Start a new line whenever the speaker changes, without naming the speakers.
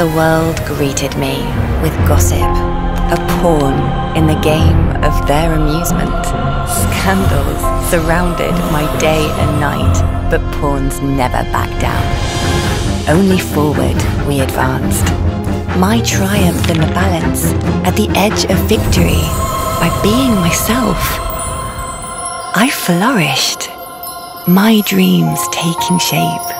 The world greeted me with gossip, a pawn in the game of their amusement. Scandals surrounded my day and night, but pawns never back down. Only forward we advanced. My triumph in the balance, at the edge of victory, by being myself. I flourished, my dreams taking shape.